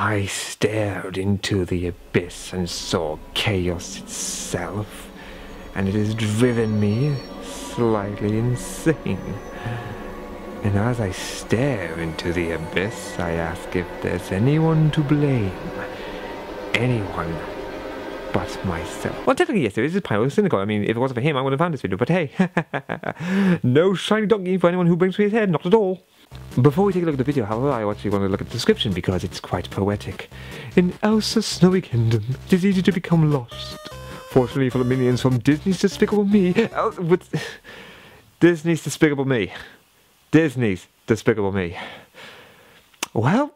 I stared into the abyss and saw chaos itself, and it has driven me slightly insane. And as I stare into the abyss, I ask if there's anyone to blame. Anyone but myself. Well, technically, yes, there is a Pyrocynical. I mean, if it wasn't for him, I wouldn't have found this video, but hey, no shiny donkey for anyone who brings me his head, not at all. Before we take a look at the video, however, I actually want to look at the description because it's quite poetic. In Elsa's snowy kingdom, it is easy to become lost. Fortunately for the minions from Disney's Despicable Me, uh, with Disney's Despicable Me. Disney's Despicable Me. Well,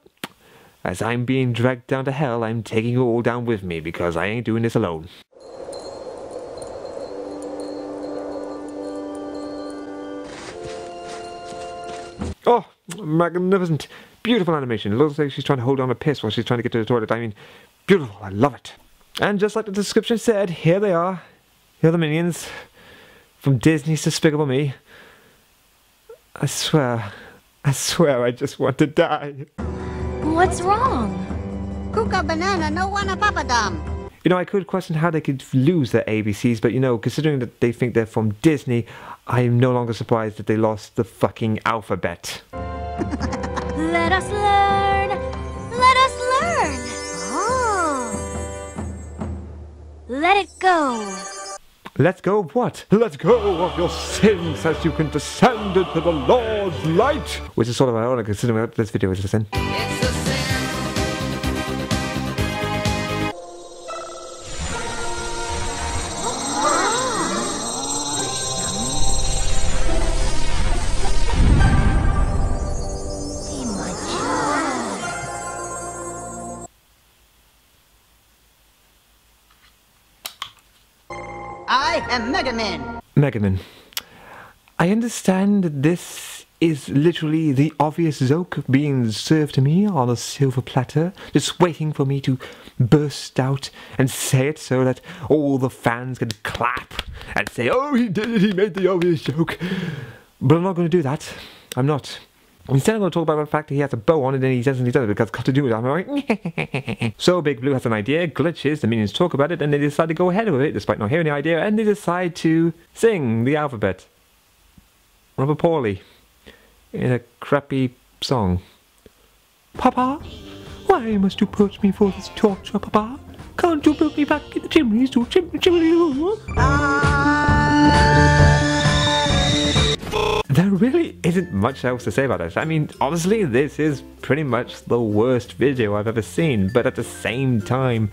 as I'm being dragged down to hell, I'm taking you all down with me because I ain't doing this alone. Oh, magnificent. Beautiful animation. It looks like she's trying to hold on a piss while she's trying to get to the toilet. I mean, beautiful. I love it. And just like the description said, here they are. Here are the minions. From Disney's Despicable Me. I swear, I swear I just want to die. What's wrong? Kuka banana, no wanna papadum. You know, I could question how they could lose their ABCs, but you know, considering that they think they're from Disney, I'm no longer surprised that they lost the fucking alphabet. Let us learn. Let us learn. Oh. Let it go. Let's go of what? Let go of your sins as you can descend into the Lord's light! Which is sort of ironic considering what this video is a sin. I am Mega Man. Megaman, I understand that this is literally the obvious joke being served to me on a silver platter, just waiting for me to burst out and say it so that all the fans can clap and say, oh, he did it, he made the obvious joke. But I'm not going to do that. I'm not. Instead, I'm going to talk about the fact that he has a bow on it and he doesn't, he does it because it's got to do with it. So Big Blue has an idea, glitches, the minions talk about it, and they decide to go ahead with it despite not hearing the idea, and they decide to sing the alphabet. Rather poorly. In a crappy song. Papa, why must you put me for this torture, Papa? Can't you put me back in the chimneys to chimney chimney? There much else to say about this. I mean, honestly, this is pretty much the worst video I've ever seen, but at the same time,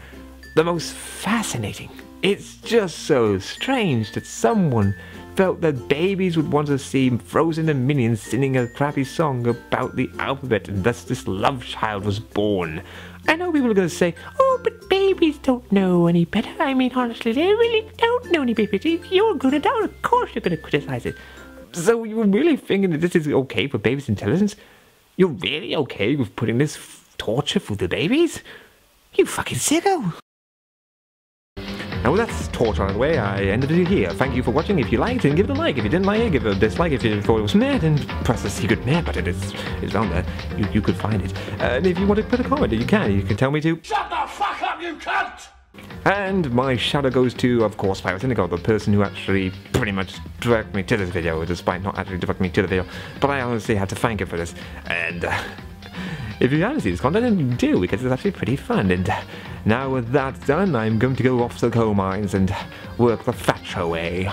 the most fascinating. It's just so strange that someone felt that babies would want to see Frozen and Minions singing a crappy song about the alphabet, and thus this love child was born. I know people are going to say, oh, but babies don't know any better. I mean, honestly, they really don't know any better. If you're good adult, of course you're going to criticize it. So you're really thinking that this is okay for babies' intelligence? You're really okay with putting this torture for the babies? You fucking sicko! Now with that torture of the way, I ended it here. Thank you for watching. If you liked it, give it a like. If you didn't like it, give it a dislike. If you thought it was mad, then press the secret mad button. It's, it's down there. You, you could find it. Uh, and if you want to put a comment, you can. You can tell me to Shut the fuck up, you cunt! And my shout goes to, of course, Pyrocynical, the person who actually pretty much dragged me to this video, despite not actually dragging me to the video. But I honestly had to thank him for this. And uh, if you haven't seen this content, then do, because it's actually pretty fun. And now with that done, I'm going to go off to the coal mines and work the thatcher way.